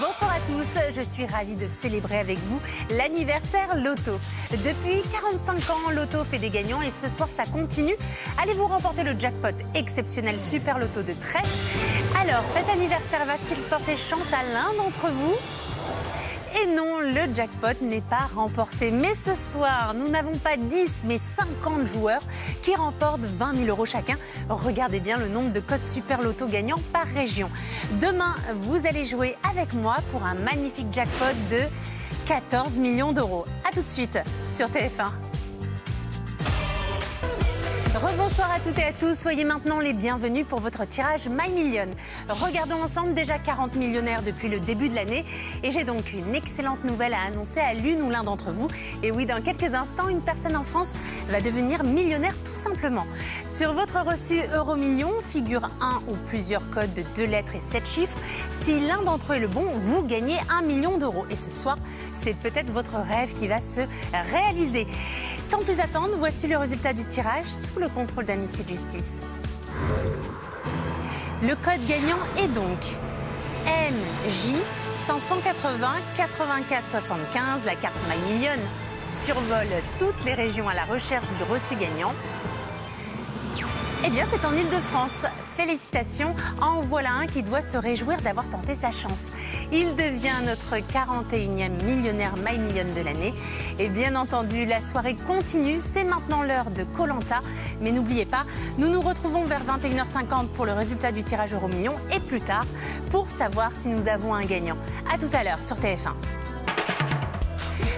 Bonsoir à tous, je suis ravie de célébrer avec vous l'anniversaire Loto. Depuis 45 ans, Loto fait des gagnants et ce soir ça continue. Allez-vous remporter le jackpot exceptionnel Super Loto de 13 Alors cet anniversaire va-t-il porter chance à l'un d'entre vous? Et non, le jackpot n'est pas remporté. Mais ce soir, nous n'avons pas 10, mais 50 joueurs qui remportent 20 000 euros chacun. Regardez bien le nombre de codes Super Loto gagnants par région. Demain, vous allez jouer avec moi pour un magnifique jackpot de 14 millions d'euros. A tout de suite sur TF1. Rebonsoir à toutes et à tous, soyez maintenant les bienvenus pour votre tirage My Million. Regardons ensemble déjà 40 millionnaires depuis le début de l'année et j'ai donc une excellente nouvelle à annoncer à l'une ou l'un d'entre vous. Et oui, dans quelques instants, une personne en France va devenir millionnaire tout simplement. Sur votre reçu Euromillion figure un ou plusieurs codes de deux lettres et sept chiffres. Si l'un d'entre eux est le bon, vous gagnez un million d'euros. Et ce soir, c'est peut-être votre rêve qui va se réaliser. Sans plus attendre, voici le résultat du tirage sous le contrôle d'un de justice. Le code gagnant est donc MJ 580 84 75. La carte My Million survole toutes les régions à la recherche du reçu gagnant. Eh bien, c'est en Ile-de-France. Félicitations, en voilà un qui doit se réjouir d'avoir tenté sa chance. Il devient notre 41e millionnaire My Million de l'année. Et bien entendu, la soirée continue. C'est maintenant l'heure de Colanta. Mais n'oubliez pas, nous nous retrouvons vers 21h50 pour le résultat du tirage Euro Million et plus tard pour savoir si nous avons un gagnant. A tout à l'heure sur TF1.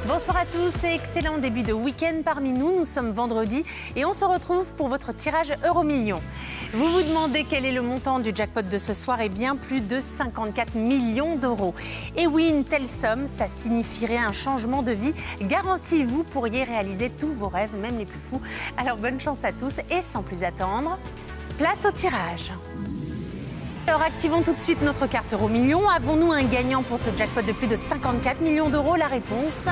Bonsoir à tous et excellent début de week-end parmi nous. Nous sommes vendredi et on se retrouve pour votre tirage Euromillion. Vous vous demandez quel est le montant du jackpot de ce soir? Eh bien, plus de 54 millions d'euros. Et oui, une telle somme, ça signifierait un changement de vie garanti. Vous pourriez réaliser tous vos rêves, même les plus fous. Alors bonne chance à tous et sans plus attendre, place au tirage. Alors activons tout de suite notre carte Euro. Avons-nous un gagnant pour ce jackpot de plus de 54 millions d'euros? La réponse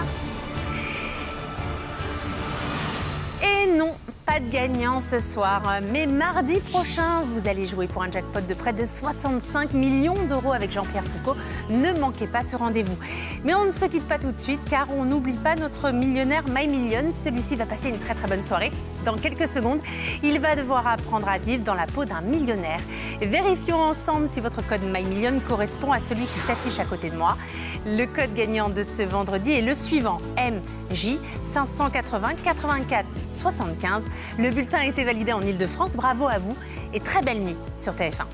Et non, pas de gagnant ce soir. Mais mardi prochain, vous allez jouer pour un jackpot de près de 65 millions d'euros avec Jean-Pierre Foucault. Ne manquez pas ce rendez-vous. Mais on ne se quitte pas tout de suite car on n'oublie pas notre millionnaire My Million. Celui-ci va passer une très très bonne soirée. Dans quelques secondes, il va devoir apprendre à vivre dans la peau d'un millionnaire. Vérifions ensemble si votre code My Million correspond à celui qui s'affiche à côté de moi. Le code gagnant de ce vendredi est le suivant MJ 580 84 75. Le bulletin a été validé en Ile-de-France. Bravo à vous et très belle nuit sur TF1.